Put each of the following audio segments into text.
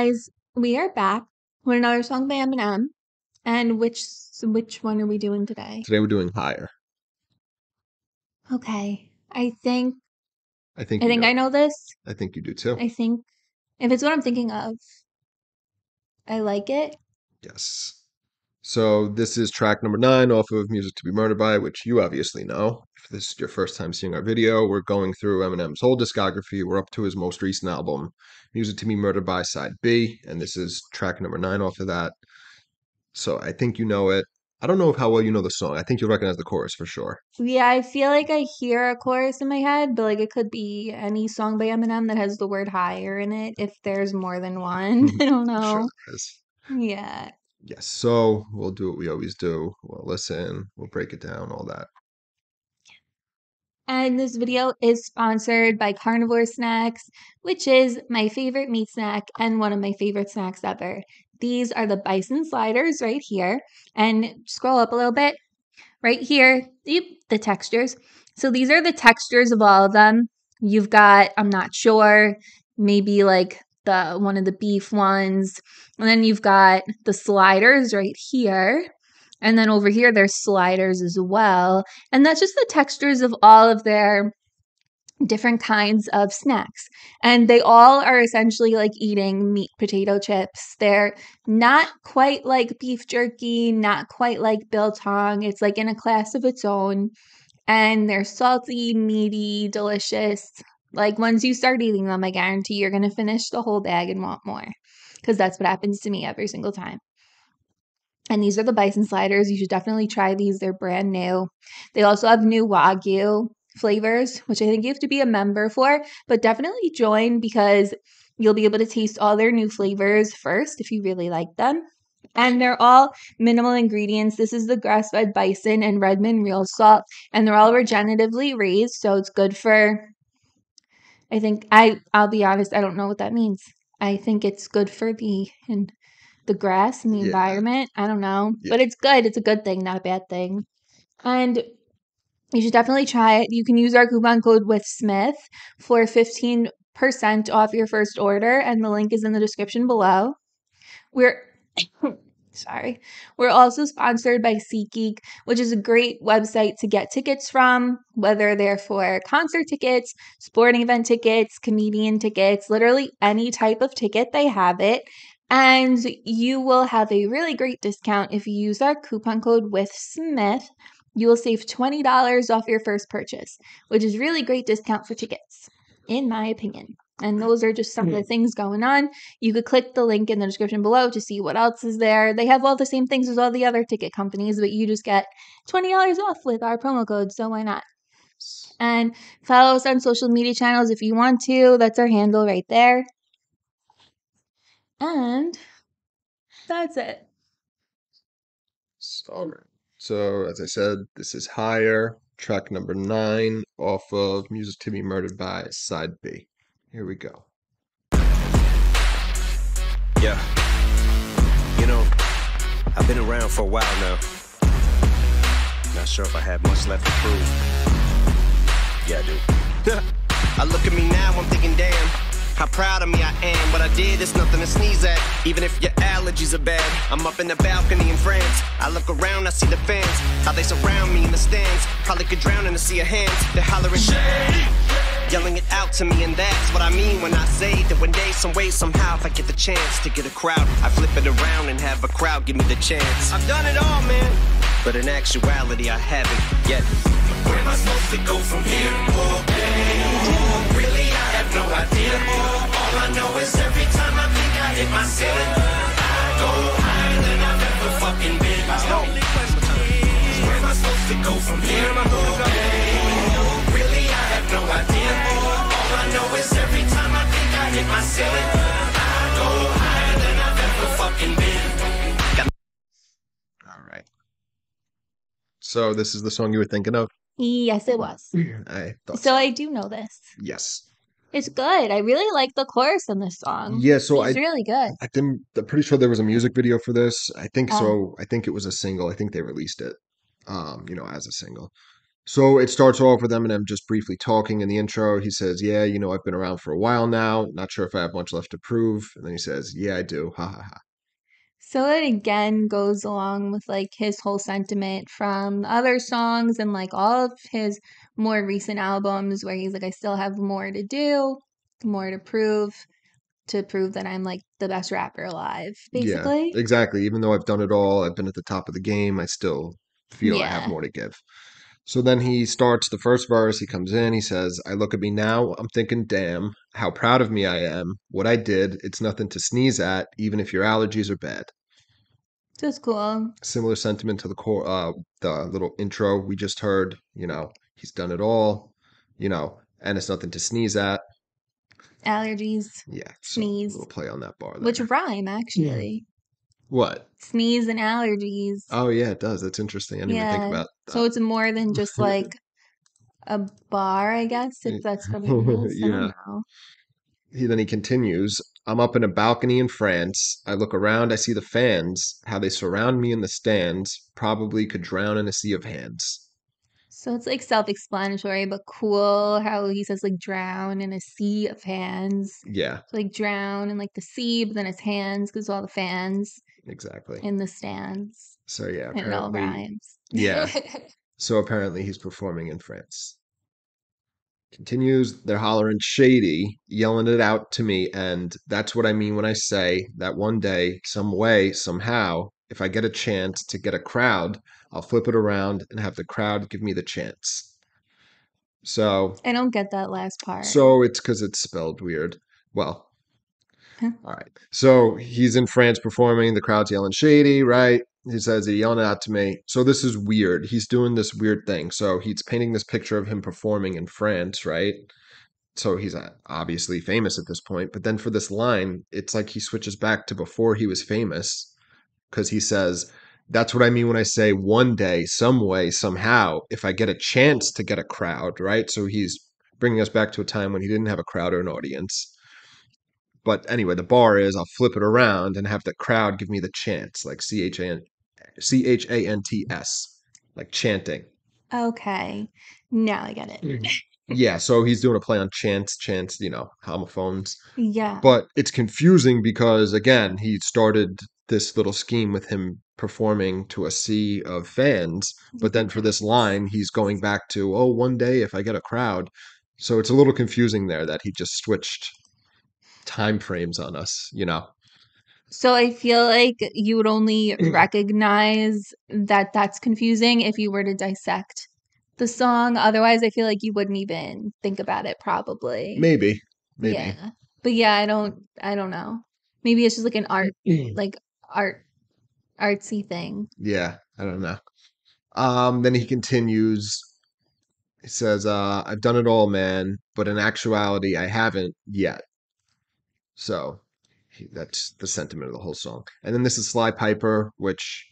guys, we are back with another song by Eminem. And which which one are we doing today? Today we're doing higher. Okay. I think I think I think know. I know this. I think you do too. I think if it's what I'm thinking of, I like it. Yes. So this is track number nine off of Music to Be Murdered By, which you obviously know. If this is your first time seeing our video, we're going through Eminem's whole discography. We're up to his most recent album, Music to Be Murdered By Side B, and this is track number nine off of that. So I think you know it. I don't know how well you know the song. I think you'll recognize the chorus for sure. Yeah, I feel like I hear a chorus in my head, but like it could be any song by Eminem that has the word higher in it if there's more than one. I don't I'm sure know. Yeah. Yes. So we'll do what we always do. We'll listen, we'll break it down, all that. And this video is sponsored by Carnivore Snax, which is my favorite meat snack and one of my favorite snacks ever. These are the bison sliders right here. And scroll up a little bit. Right here, yep, the textures. So these are the textures of all of them. You've got, I'm not sure, maybe like the one of the beef ones. And then you've got the sliders right here. And then over here, there's sliders as well. And that's just the textures of all of their different kinds of snacks. And they all are essentially like eating meat potato chips. They're not quite like beef jerky, not quite like biltong. It's like in a class of its own. And they're salty, meaty, delicious. Like once you start eating them, I guarantee you're going to finish the whole bag and want more. Because that's what happens to me every single time. And these are the bison sliders. You should definitely try these. They're brand new. They also have new Wagyu flavors, which I think you have to be a member for, but definitely join because you'll be able to taste all their new flavors first if you really like them. And they're all minimal ingredients. This is the grass fed bison and Redmond real salt, and they're all regeneratively raised, so it's good for. I think I I'll be honest, I don't know what that means. I think it's good for the and the grass and the Yeah. environment. I don't know, Yeah. but it's good. It's a good thing, not a bad thing. And you should definitely try it. You can use our coupon code with Smith for 15% off your first order, and the link is in the description below. We're sorry. We're also sponsored by SeatGeek, which is a great website to get tickets from, whether they're for concert tickets, sporting event tickets, comedian tickets, literally any type of ticket, they have it. And you will have a really great discount if you use our coupon code with Smith you will save $20 off your first purchase, which is really great discount for tickets, in my opinion. And those are just some of the mm. things going on. You could click the link in the description below to see what else is there. They have all the same things as all the other ticket companies, but you just get $20 off with our promo code, so why not? And follow us on social media channels if you want to. That's our handle right there. And that's it. So, so as I said, this is higher, track number nine off of Music to Be Murdered By Side B. Here we go. Yeah. You know, I've been around for a while now. Not sure if I have much left to prove. Yeah, I do. I look at me now, I'm thinking, damn, how proud of me I am. What I did is nothing to sneeze at. Even if your allergies are bad, I'm up in the balcony in France. I look around, I see the fans, how they surround me in the stands. Probably could drown in a sea of hands. They're hollering, yelling it out to me, and that's what I mean when I say that one day, some way, somehow, if I get the chance to get a crowd, I flip it around and have a crowd give me the chance. I've done it all, man, but in actuality, I haven't yet. Where am I supposed to go from here? Oh, babe. Really, I have no idea. All I know is every time I think I hit my ceiling, I go higher than I've ever fucking been. Where am I supposed to go from here? Oh, babe. I think I hit my ceiling, I go higher than I've ever fucking been. All right. So this is the song you were thinking of? Yes, it was. I thought So I do know this. yes. It's good. I really like the chorus in this song. Yeah, so it's I really good. I think I'm pretty sure there was a music video for this. I think Oh. so. I think it was a single. I think they released it, um, you know, as a single. So it starts off with Eminem just briefly talking in the intro. He says, Yeah, you know, I've been around for a while now. Not sure if I have much left to prove. And then he says, Yeah, I do. Ha ha ha. So it again goes along with like his whole sentiment from other songs and like all of his more recent albums where he's like, I still have more to do, more to prove, to prove that I'm like the best rapper alive, basically. Yeah, exactly. Even though I've done it all, I've been at the top of the game, I still feel I have more to give. So then he starts the first verse. He comes in, he says, I look at me now, I'm thinking, damn, how proud of me I am. What I did, it's nothing to sneeze at, even if your allergies are bad. So it's cool. Similar sentiment to the core, uh, the little intro we just heard. You know, he's done it all, you know, and it's nothing to sneeze at. Allergies, Yeah, so Sneeze. We'll play on that bar. which rhyme actually. What? Sneeze and allergies. Oh yeah, it does. That's interesting. I didn't even think about that. So it's more than just like a bar, I guess, if that's what it is. Yeah. he then he continues i'm up in a balcony in france i look around i see the fans how they surround me in the stands probably could drown in a sea of hands So it's like self-explanatory, but cool how he says like drown in a sea of hands. yeah So, like drown in like the sea, but then it's hands because all the fans exactly in the stands. so yeah And it all rhymes. yeah. so apparently he's performing in france continues they're hollering shady yelling it out to me and that's what i mean when i say that one day some way somehow if i get a chance to get a crowd i'll flip it around and have the crowd give me the chance so I don't get that last part. So it's because it's spelled weird. Well, Huh. all right. So he's in France performing. The crowd's yelling shady, right? He says he yelling out to me. So this is weird. He's doing this weird thing. So he's painting this picture of him performing in France, right? So he's uh, obviously famous at this point. But then for this line, it's like he switches back to before he was famous because he says, that's what I mean when I say one day, some way, somehow, if I get a chance to get a crowd, right? So he's bringing us back to a time when he didn't have a crowd or an audience. But anyway, the bar is I'll flip it around and have the crowd give me the chance, like C H A N C H A N T S, like chanting. okay. Now I get it. Mm-hmm. Yeah, so he's doing a play on chance, chants, you know, homophones. Yeah. But it's confusing because again, he started this little scheme with him performing to a sea of fans, but then for mm-hmm. this line, he's going back to, oh, one day if I get a crowd. So it's a little confusing there that he just switched time frames on us, you know. So I feel like you would only recognize that that's confusing if you were to dissect the song. Otherwise, I feel like you wouldn't even think about it probably. Maybe. Maybe. Yeah. But yeah, I don't I don't know. Maybe it's just like an art like art artsy thing. Yeah, I don't know. Um, then he continues. He says, uh, I've done it all, man, but in actuality, I haven't yet. So he, that's the sentiment of the whole song. And then this is Sly Pyper, which,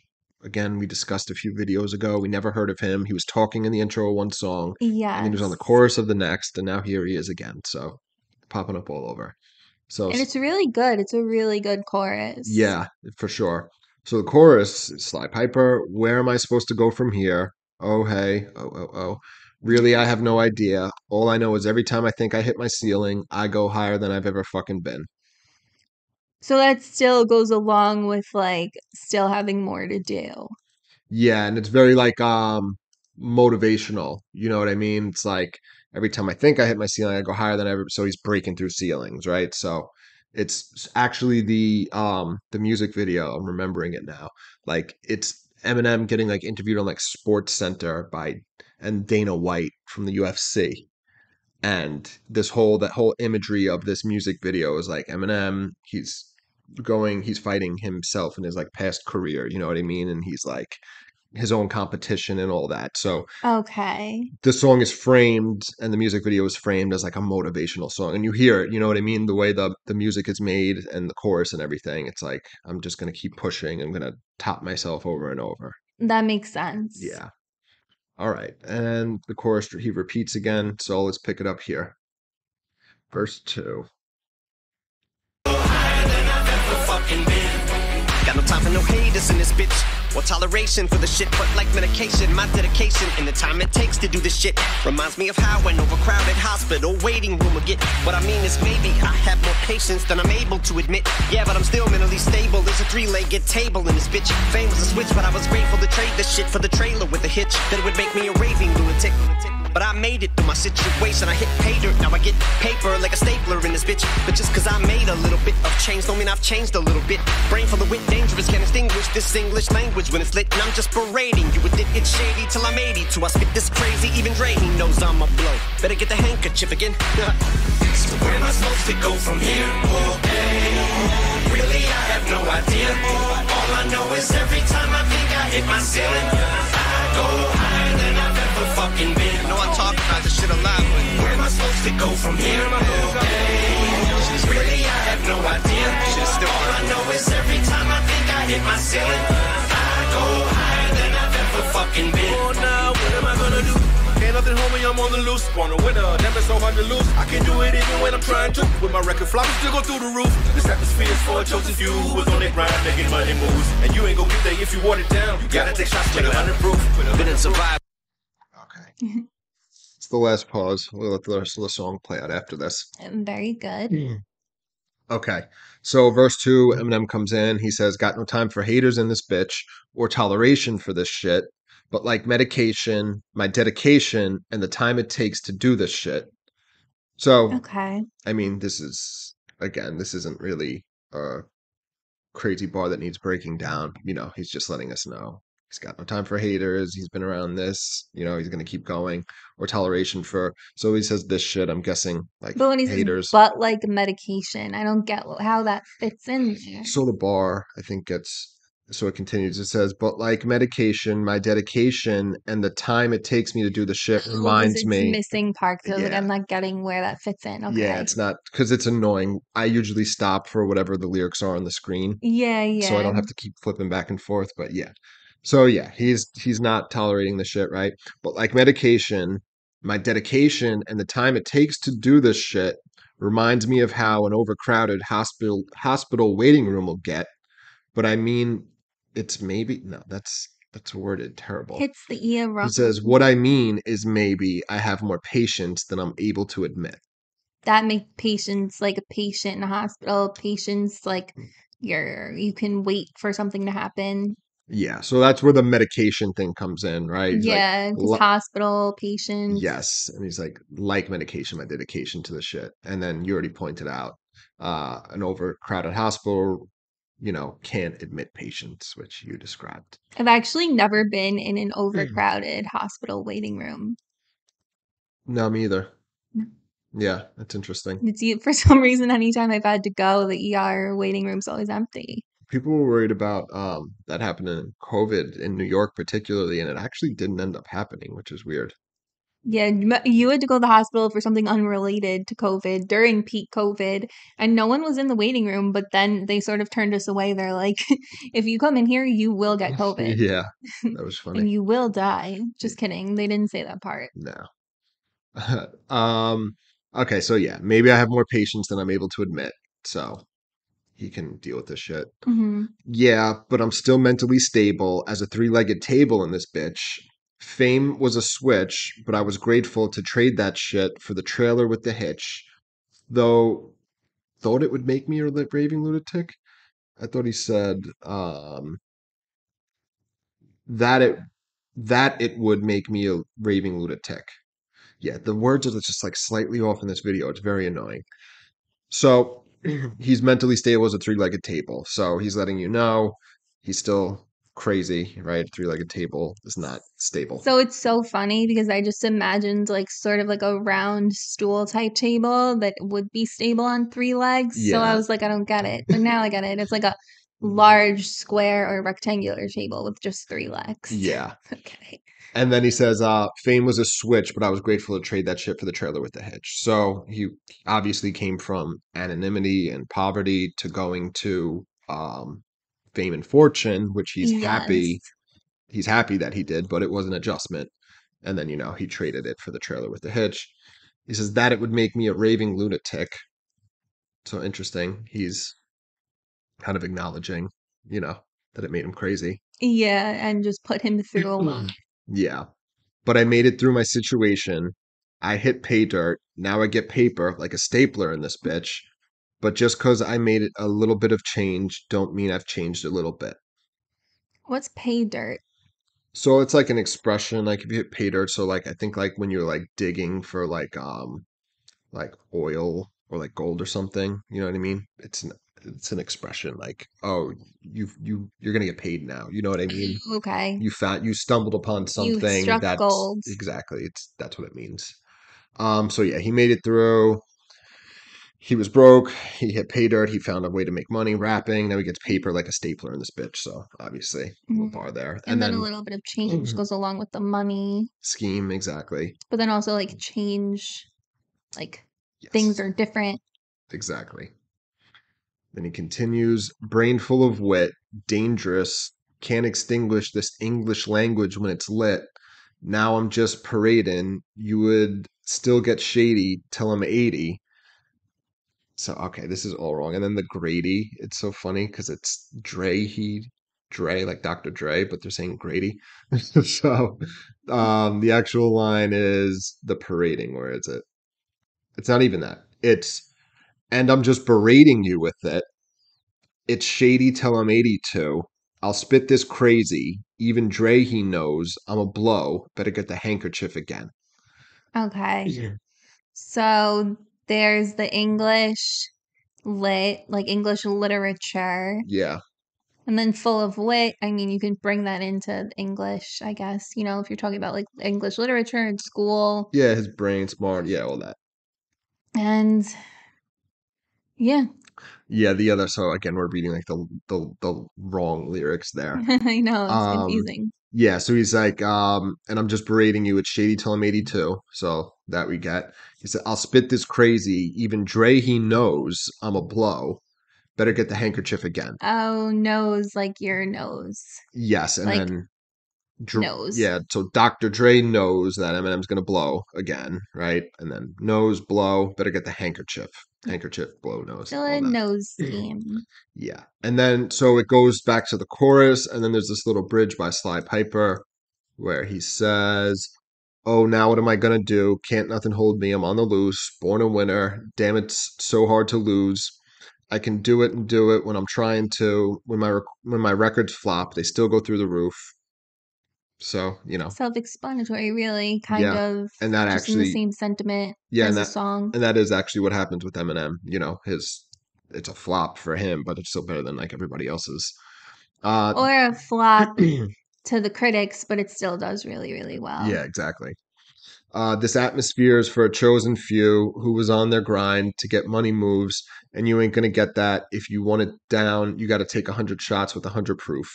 again, we discussed a few videos ago. We never heard of him. He was talking in the intro of one song, Yeah. and he was on the chorus of the next, and now here he is again. So popping up all over. So And it's really good. It's a really good chorus. yeah, for sure. So the chorus, is Sly Pyper, where am I supposed to go from here? Oh, hey, oh, oh, oh. Really, I have no idea. All I know is every time I think I hit my ceiling, I go higher than I've ever fucking been. So that still goes along with like still having more to do. Yeah, and it's very like um motivational. You know what I mean? It's like every time I think I hit my ceiling, I go higher than ever. So he's breaking through ceilings, right? So it's actually the um the music video. I'm remembering it now. Like it's Eminem getting like interviewed on like Sports Center by and Dana White from the UFC. And this whole that whole imagery of this music video is like Eminem, he's going, he's fighting himself in his like past career, you know what I mean? And he's like his own competition and all that. So Okay. the song is framed and the music video is framed as like a motivational song. And you hear it, you know what I mean? The way the the music is made and the chorus and everything. It's like I'm just gonna keep pushing. I'm gonna top myself over and over. That makes sense. Yeah. All right. And the chorus he repeats again. So let's pick it up here. Verse two. Time for no haters in this bitch. or toleration for the shit, but like medication, my dedication and the time it takes to do this shit reminds me of how an overcrowded hospital waiting room will get. What I mean is maybe I have more patience than I'm able to admit. Yeah, but I'm still mentally stable. There's a three-legged table in this bitch. Fame was a switch, but I was grateful to trade the shit for the trailer with a hitch that would make me a raving lunatic. But I made it through my situation. I hit pay dirt, now I get paper like a stapler in this bitch. But just cause I made a little bit of change, don't mean I've changed a little bit. Brain full of wit, dangerous, can't extinguish this English language when it's lit. And I'm just parading you with it, it's shady till I'm 82. I spit this crazy, even he knows I'm a blow. Better get the handkerchief again. so where am I supposed to go from here? Okay. Eh, really, I have no idea. All I know is every time I think I hit my ceiling, I go higher than Fucking been. Know I talk about this shit a lot, but where am I supposed to go from here? Okay. Really, I have no idea. Just All I know is every time I think I hit my ceiling, I go higher than I've ever fucking been. Oh, now what am I gonna do? Ain't nothing, homie, I'm on the loose. Born a winner, never so hard to lose. I can do it even when I'm trying to. With my record flop, still go through the roof. This atmosphere is for a chosen few who was on their grind, making money moves. And you ain't gonna get there if you water it down. You gotta take shots like a hundred proof. Been in survive. Okay. it's the last pause. We'll let the rest of the song play out after this. Very good. Okay. So verse two, Eminem comes in. He says, "Got no time for haters in this bitch or toleration for this shit, but like medication, my dedication, and the time it takes to do this shit." So Okay. I mean, this is again, this isn't really a crazy bar that needs breaking down. You know, he's just letting us know he's got no time for haters. He's been around this. You know, he's gonna keep going. Or toleration for. So he says this shit. I'm guessing like But when he says, haters. but like medication, I don't get how that fits in there. So the bar, I think, gets so it continues. It says, "But like medication, my dedication and the time it takes me to do the shit reminds it's me." missing parts. So yeah. like i'm not getting where that fits in. Okay. Yeah, it's not because it's annoying. I usually stop for whatever the lyrics are on the screen, yeah, yeah. so I don't have to keep flipping back and forth. But yeah, so yeah, he's he's not tolerating the shit, right? But like medication, my dedication and the time it takes to do this shit reminds me of how an overcrowded hospital hospital waiting room will get. But I mean, it's maybe no, that's that's worded terrible. Hits the ear He says, "What I mean is maybe I have more patience than I'm able to admit." that make patients like a patient in a hospital. Patients like Mm. you're you can wait for something to happen. Yeah, so that's where the medication thing comes in, right? He's like, yeah, 'cause "Lo- hospital patients. Yes, and he's like, like medication, my dedication to the shit. And then you already pointed out, uh, an overcrowded hospital, you know, can't admit patients, which you described. I've actually never been in Hmm. an overcrowded hospital waiting room. No, me either. No. Yeah, that's interesting. It's for some reason anytime I've had to go, the ER waiting room's always empty. People were worried about um that happening in COVID in New York particularly, and it actually didn't end up happening, which is weird. Yeah, you had to go to the hospital for something unrelated to COVID during peak COVID, and no one was in the waiting room. But then they sort of turned us away. They're like, if you come in here, you will get COVID Yeah, that was funny. and you will die. Just kidding. They didn't say that part. No. um, okay, so yeah, maybe I have more patience than I'm able to admit. So he can deal with this shit. hmm Yeah, but I'm still mentally stable as a three-legged table in this bitch. Fame was a switch, but I was grateful to trade that shit for the trailer with the hitch. Though thought it would make me a raving lunatic. I thought he said um that it that it would make me a raving lunatic. Yeah, the words are just like slightly off in this video. It's very annoying. So he's mentally stable as a three-legged table. So he's letting you know he's still crazy, right? Three-legged table is not stable. So it's so funny because I just imagined like sort of like a round stool type table that would be stable on three legs. So I was like, I don't get it. But now I get it. It's like a large square or rectangular table with just three legs. Yeah. Okay. And then he says, uh, fame was a switch, but I was grateful to trade that shit for the trailer with the hitch. So he obviously came from anonymity and poverty to going to um, fame and fortune, which he's happy. He's happy that he did, but it was an adjustment. And then, you know, he traded it for the trailer with the hitch. He says that it would make me a raving lunatic. So interesting. He's kind of acknowledging, you know, that it made him crazy. Yeah, and just put him through a lot. Yeah. But I made it through my situation. I hit pay dirt. Now I get paper like a stapler in this bitch. But just because I made it a little bit of change, don't mean I've changed a little bit. What's pay dirt? So it's like an expression, like if you hit pay dirt. So like I think like when you're like digging for like um like oil or like gold or something, you know what I mean? It's an it's an expression like oh you you you're gonna get paid now. You know what I mean? Okay. You found you stumbled upon something struck that's gold. exactly it's that's what it means. Um so yeah, he made it through. He was broke. He hit pay dirt. He found a way to make money rapping. Now he gets paper like a stapler in this bitch. So obviously, a little Mhm. bar there. And, then, a little bit of change goes along with the money, scheme exactly. but then also like change, like Yes, things are different. exactly. Then he continues, brain full of wit, dangerous, can't extinguish this English language when it's lit. Now I'm just parading. You would still get shady till I'm 80. So okay, this is all wrong. And then the Grady, it's so funny because it's Dre, he Dre, like Dr. Dre, but they're saying Grady. so um the actual line is the parading, where is it? It's not even that. It's and I'm just berating you with it. It's shady till I'm 82. I'll spit this crazy. Even Dre, he knows I'm a blow. Better get the handkerchief again. Okay. Yeah. So there's the English lit, like English literature, Yeah. and then full of wit. I mean, you can bring that into English, I guess. You know, if you're talking about like English literature in school. Yeah, his brain smart. Yeah, all that. And yeah, Yeah, the other. So again, we're reading like the the the wrong lyrics there. I know it's Um, confusing. Yeah, so he's like, um, and I'm just berating you. It's shady till I'm 82. So that we get. He said, I'll spit this crazy. Even Dre, he knows I'm a blow. Better get the handkerchief again. Oh, nose like your nose. Yes, and Like, then Dr- knows. Yeah, so Dr. Dre knows that Eminem's gonna blow again, right? And then nose blow. Better get the handkerchief. Handkerchief blow nose. Still a nose scheme. Yeah. And then so it goes back to the chorus, and then there's this little bridge by Sly Pyper where he says, Oh, now what am I gonna do? Can't nothing hold me. I'm on the loose. Born a winner. Damn, it's so hard to lose. I can do it and do it when I'm trying to. When my rec- when my records flop, they still go through the roof. So you know, Self-explanatory, really, kind Yeah, of. and that in the actually- same sentiment yeah, as and the that song. and that is actually what happens with Eminem. You know, his it's a flop for him, but it's still better than like everybody else's. Uh, Or a flop to the critics, but it still does really, really well. Yeah, exactly. Uh, this atmosphere is for a chosen few who was on their grind to get money moves, and you ain't gonna get that. If you want it down, you got to take a hundred shots with a hundred proof.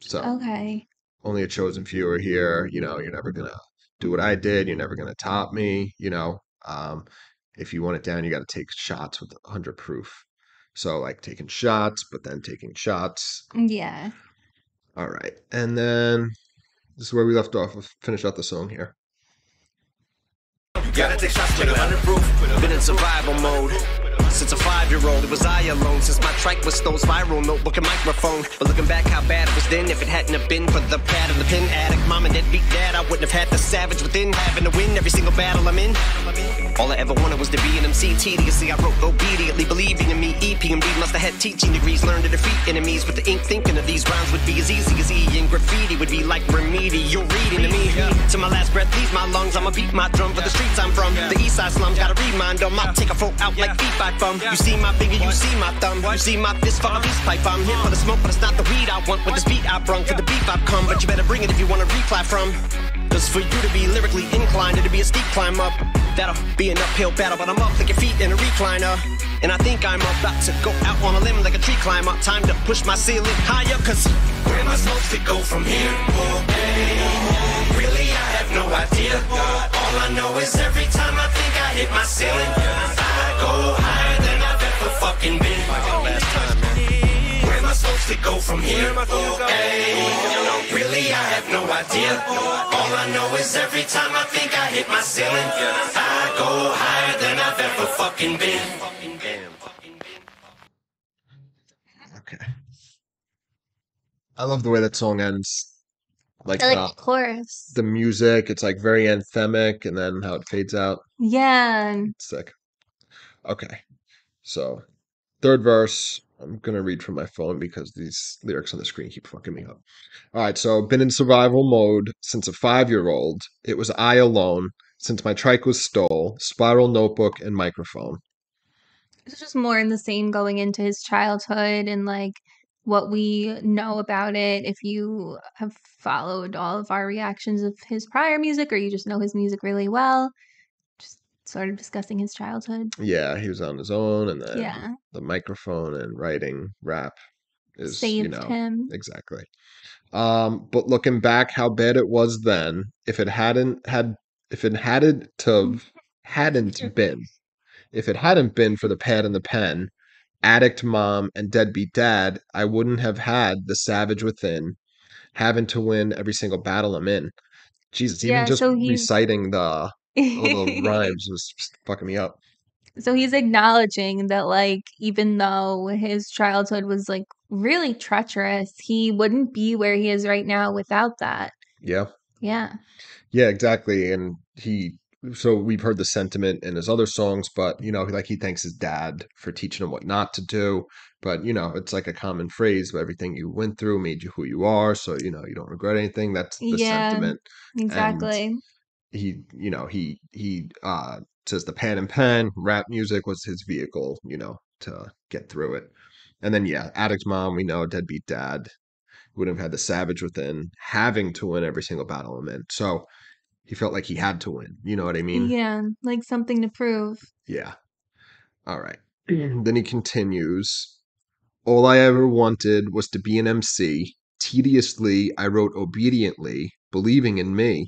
So Okay. Only a chosen few are here. You know, you're never gonna do what I did. You're never gonna top me. You know, um, if you want it down, you got to take shots with hundred proof. So like taking shots, but then taking shots. Yeah. All right, and then this is where we left off. We'll finish out the song here. Gotta take shots with hundred proof. Been in survival mode. Since a five-year-old, it was I alone. Since my track was those viral notebook and microphone. But looking back, how bad it was then. If it hadn't have been for the pad and the pin addict, mom and dad beat dad, I wouldn't have had the savage within. Having to win every single battle I'm in. All I ever wanted was to be an MC. Tediously, I wrote obediently, believing in me. EPMD must have had teaching degrees, learned to defeat enemies with the ink. Thinking of these rhymes would be as easy as E. And graffiti would be like remedial reading to me. To my last breath leaves my lungs. I'ma beat my drum for the streets I'm from. The east side slums, gotta remind them. I'll take a folk out like feet by bum. You see my finger, you see my thumb. You see my fist fuck a peace pipe. I'm here for the smoke, but it's not the weed I want. With this beat I brung for the beef I've come. But you better bring it if you wanna reply from. Cause for you to be lyrically inclined, it'll be a steep climb up. That'll be an uphill battle, but I'm up like your feet in a recliner. And I think I'm about to go out on a limb like a tree climber. Time to push my ceiling higher, cause where am I supposed to go from here? Oh, really, I have no idea. All I know is every time I think I hit my ceiling, I go higher than I've ever fucking been. Where am to go from here? Oh, hey, really, I have no idea. All I know is every time I think I hit my ceiling, I go higher than I've ever fucking been. Okay. I love the way that song ends. Like, I the, like uh, the chorus. the music, it's like very anthemic, and then how it fades out. yeah. Sick. Okay. So, third verse. I'm going to read from my phone because these lyrics on the screen keep fucking me up. All right. So, been in survival mode since a five year old. It was I alone since my trike was stole, spiral notebook, and microphone. It's just more in the same going into his childhood and like what we know about it. If you have followed all of our reactions of his prior music or you just know his music really well, sort of discussing his childhood. Yeah. He was on his own, and then yeah. the microphone and writing rap is, Saved you know, him. Exactly. Um, but looking back, how bad it was then, if it hadn't had, if it hadn't to, hadn't been, if it hadn't been for the pad and the pen, addict mom and deadbeat dad, I wouldn't have had the savage within, having to win every single battle I'm in. Jesus, even Yeah, just so reciting the all the rhymes was fucking me up. so he's acknowledging that like even though his childhood was like really treacherous, he wouldn't be where he is right now without that. Yeah. Yeah. Yeah, exactly. And he, so we've heard the sentiment in his other songs, but you know, like he thanks his dad for teaching him what not to do. But you know, it's like a common phrase, but everything you went through made you who you are. So, you know, you don't regret anything. That's the Yeah, sentiment. exactly. He, you know, he, he, uh, says the pen and pen, rap music was his vehicle, you know, to get through it. And then, yeah, addict mom, we know, deadbeat dad would have had the savage within having to win every single battle I'm in. So, he felt like he had to win. You know what I mean? Yeah, like something to prove. Yeah. All right. then he continues All I ever wanted was to be an MC. Tediously, I wrote obediently, believing in me.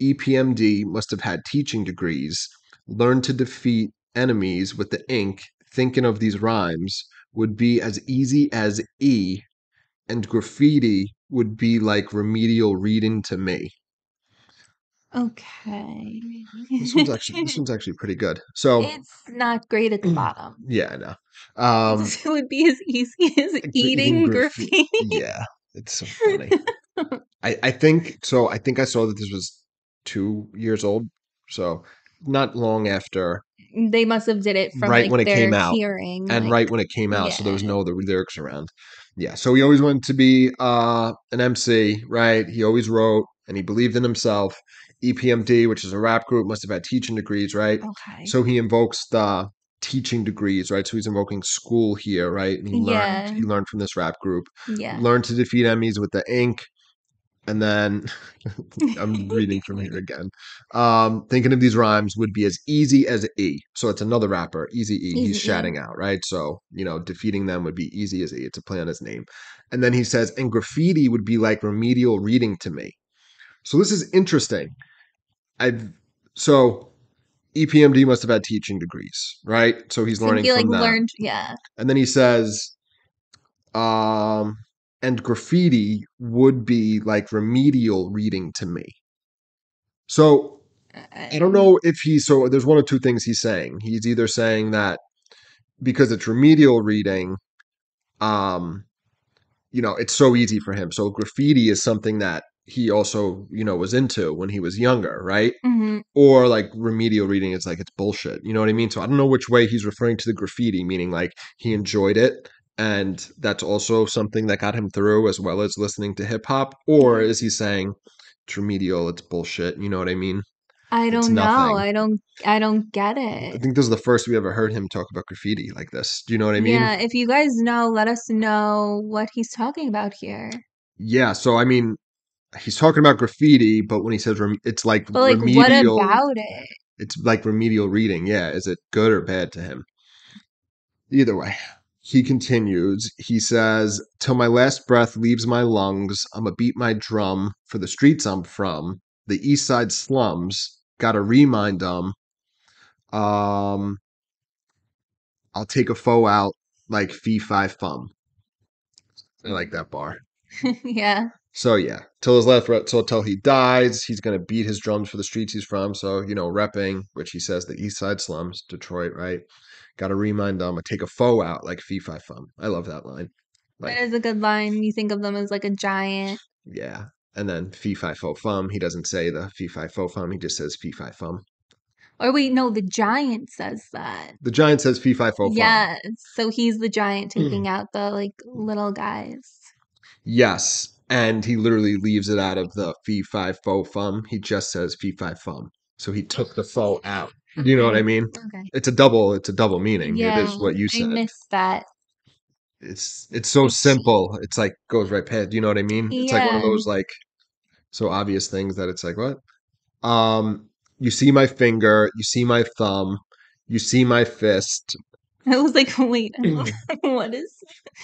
EPMD must have had teaching degrees, learned to defeat enemies with the ink, thinking of these rhymes would be as easy as E, and graffiti would be like remedial reading to me. Okay. This one's actually this one's actually pretty good. So it's not great at the bottom. yeah, I know. Um it would be as easy as Ex- eating graffi- graffiti. yeah, it's so funny. I I think so. I think I saw that this was two years old, so not long after, They must have did it from Right like when it came out, hearing. and like- right when it came out, so there was no other lyrics around. Yeah, so he always wanted to be uh, an MC, right? He always wrote, and he believed in himself. EPMD, which is a rap group, must have had teaching degrees, right? Okay. So he invokes the teaching degrees, right? So he's invoking school here, right? And he Yeah. learned he learned from this rap group. yeah. Learned to defeat enemies with the ink and then i'm reading from here again um thinking of these rhymes would be as easy as e so it's another rapper easy e Easy he's shouting out right so you know defeating them would be easy as e it's a play on his name and then he says and graffiti would be like remedial reading to me so this is interesting i've so EPMD must have had teaching degrees, right? So he's So learning he like from them. learned. Yeah. And then he says, um, and graffiti would be like remedial reading to me. So I don't know if he so there's one of two things he's saying. He's either saying that because it's remedial reading, um, you know, it's so easy for him. So graffiti is something that he also, you know, was into when he was younger, right? hmm or like remedial reading it's like it's bullshit you know what i mean so i don't know which way he's referring to the graffiti meaning like he enjoyed it and that's also something that got him through as well as listening to hip hop or mm-hmm. is he saying it's remedial it's bullshit you know what i mean I don't know. I don't. I don't get it. i think this is the first we ever heard him talk about graffiti like this do you know what i mean yeah. If you guys know, let us know what he's talking about here. Yeah, so i mean he's talking about graffiti but when he says rem- it's like But like, remedial what about it? it's like remedial reading. Yeah. Is it good or bad to him? Either way. He continues. He says, Till my last breath leaves my lungs, I'ma beat my drum for the streets I'm from, the east side slums. Gotta remind 'em. Um I'll take a foe out like fee fi fum. I like that bar. yeah. So yeah, till his last breath, so till he dies, he's gonna beat his drums for the streets he's from. So you know, repping, which he says the East Side slums, Detroit, right? Got to remind them, take a foe out like fee fi fum. I love that line. Like that is a good line. You think of them as like a giant. yeah. And then fee fi fo fum. He doesn't say the fee fi fo fum. He just says fee fi fum. Or wait, no, the giant says that. The giant says fee fi fo fum. Yes. So he's the giant Hmm. taking out the like little guys. Yes. And he literally leaves it out of the fee fi fo fum. He just says fee fi fum. So he took the foe out. You know what I mean? Okay. It's a double. It's a double meaning. Yeah, it is what you said. I missed that. it's it's so simple. It's like goes right past. You know what I mean? It's like one of those like so obvious things that it's like what? Um, you see my finger, you see my thumb, you see my fist. I was like, wait, what is?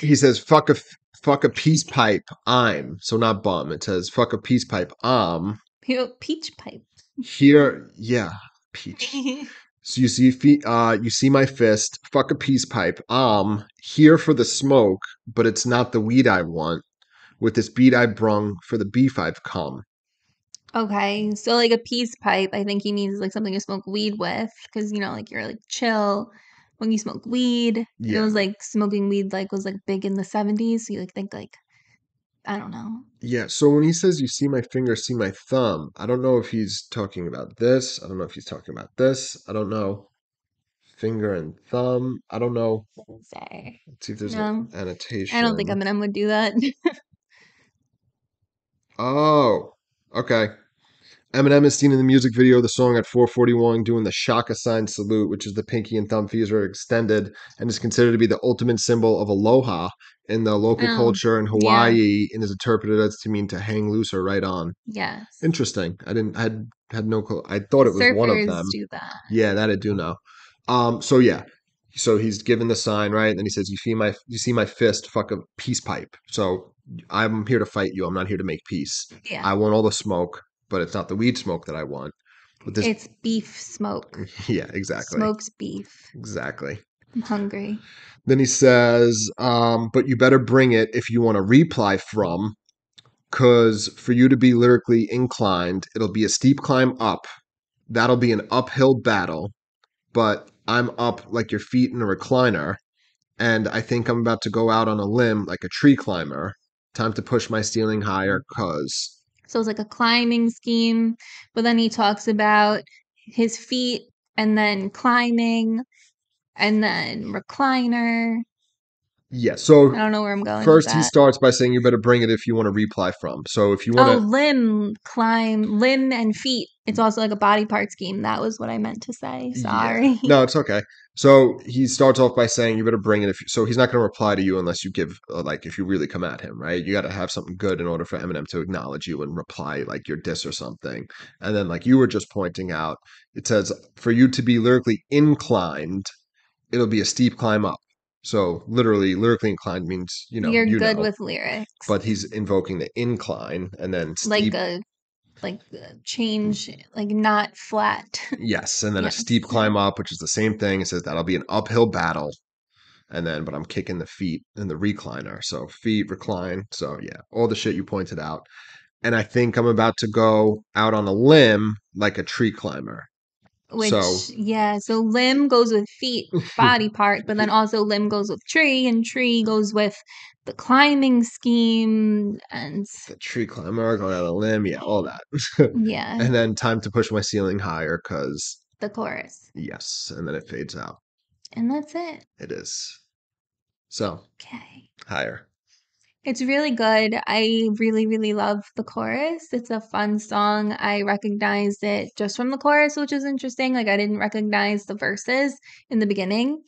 He says fuck a f- fuck a peace pipe. I'm so not bum. It says fuck a peace pipe. Um Pe- Peach pipe. here, yeah, peach. So you see, uh, you see my fist. Fuck a peace pipe. Um, here for the smoke, but it's not the weed I want. With this beat I brung for the beef I've come. Okay, so like a peace pipe, I think he means like something to smoke weed with, because you know, like you're like chill when you smoke weed. It was like smoking weed like was like big in the seventies. So you like think like I don't know. Yeah. So when he says you see my finger, see my thumb, I don't know if he's talking about this. I don't know if he's talking about this. I don't know. Finger and thumb. I don't know. Say. Let's see if there's No. an annotation. I don't think Eminem would do that. Oh, okay. Eminem is seen in the music video of the song at 441 doing the Shaka sign salute, which is the pinky and thumb fingers are extended and is considered to be the ultimate symbol of aloha in the local Oh, culture in yeah. Hawaii and is interpreted as to mean to hang loose or right on. yes. Interesting. I didn't I had had no clue. I thought it was one of Surfers them. do that. Yeah, that I do know. Um, so yeah. So he's given the sign, right? And then he says, You see my you see my fist, fuck a peace pipe. So I'm here to fight you. I'm not here to make peace. Yeah. I want all the smoke, but it's not the weed smoke that I want. But this It's beef smoke. Yeah, exactly. Smokes beef. Exactly. I'm hungry. Then he says, um, but you better bring it if you want a reply from, because for you to be lyrically inclined, it'll be a steep climb up. That'll be an uphill battle, but I'm up like your feet in a recliner, and I think I'm about to go out on a limb like a tree climber. Time to push my ceiling higher, cause So it's like a climbing scheme, but then he talks about his feet and then climbing and then recliner. Yeah. So I don't know where I'm going. first he starts by saying you better bring it if you want to reply from. So if you Oh, want to, limb, climb, limb and feet. It's also like a body part scheme. That was what I meant to say. Yeah. Sorry. No, it's okay. So he starts off by saying, "You better bring it." If so, he's not going to reply to you unless you give, uh, like, if you really come at him, right? You got to have something good in order for Eminem to acknowledge you and reply like your diss or something. And then, like you were just pointing out, it says for you to be lyrically inclined, it'll be a steep climb up. So literally, lyrically inclined means you know You're you good know, with lyrics. but he's invoking the incline and then like steep. a like a change, like not flat. Yes, and then Yes. a steep climb up, which is the same thing. It says that'll be an uphill battle. And then, but I'm kicking the feet in the recliner. So feet recline. So yeah, all the shit you pointed out. And I think I'm about to go out on a limb like a tree climber. Which So- yeah, so limb goes with feet, body part, but then also limb goes with tree, and tree goes with the climbing scheme, and The tree climber, going out on a limb. Yeah, all that. yeah, and then time to push my ceiling higher because the chorus, yes. And then it fades out. and that's it. It is. So Okay. higher. It's really good. I really, really love the chorus. It's a fun song. I recognized it just from the chorus, which is interesting. Like, I didn't recognize the verses in the beginning,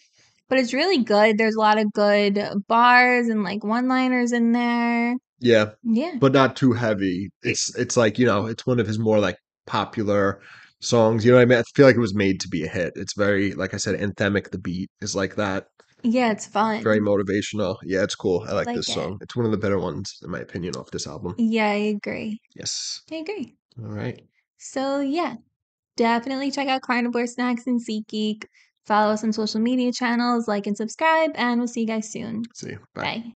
but it's really good. There's a lot of good bars and like one liners in there. Yeah. Yeah. but not too heavy. It's it's like you know, it's one of his more like popular songs. You know what I mean? I feel like it was made to be a hit. It's very, like I said, anthemic. The beat is like that, Yeah, it's fun. very motivational. Yeah, it's cool. I like, Like this it. song. It's one of the better ones, in my opinion, off this album. Yeah, I agree. Yes. I agree. All right. So, yeah, definitely check out Carnivore Snax and SeatGeek. Follow us on social media channels, like and subscribe, and we'll see you guys soon. See. you. Bye. Bye.